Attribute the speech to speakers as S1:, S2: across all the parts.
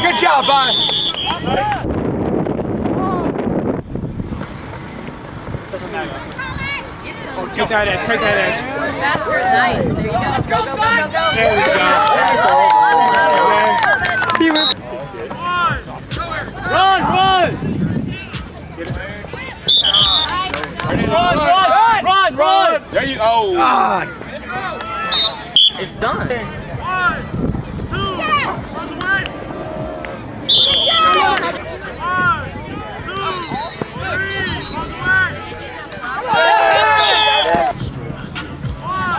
S1: good job, bud.
S2: Take that edge, take that edge.
S3: Faster nice. There you go. Go, go, go, go, go.
S2: There we go.
S3: Love it, love it, love it.
S2: He was. Run, run! Run, run, run, run!
S1: There you go. Ah.
S4: It's done.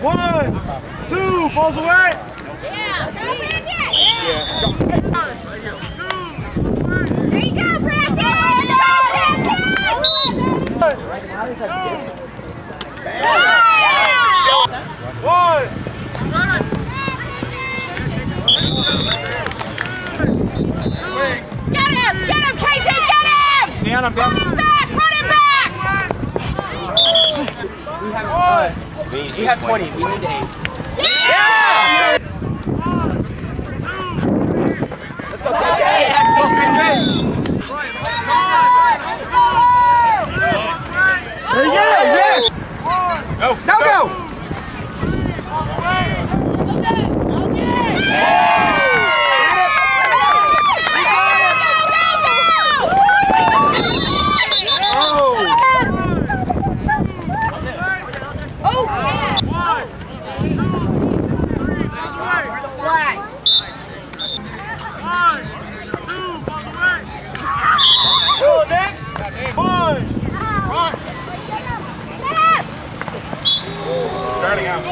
S2: One, two, balls away!
S3: There
S2: stand, I'm
S3: Run
S2: down.
S3: him back! Run him back!
S4: We, we have 20. We need eight.
S3: Yeah!
S2: Yeah,
S1: Starting out.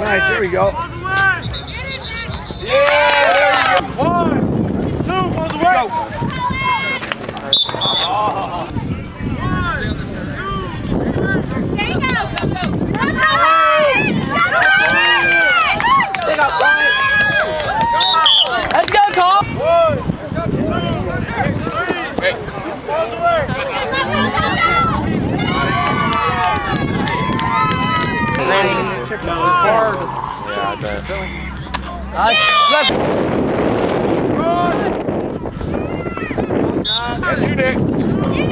S1: Nice, there we go. Yeah, there you go.
S2: One! Two, balls away!
S3: There you go! Run away! Run away!
S4: Let's go, Cole.
S2: One, two, three, balls away!
S4: Us. Let's
S1: That's you, Nick.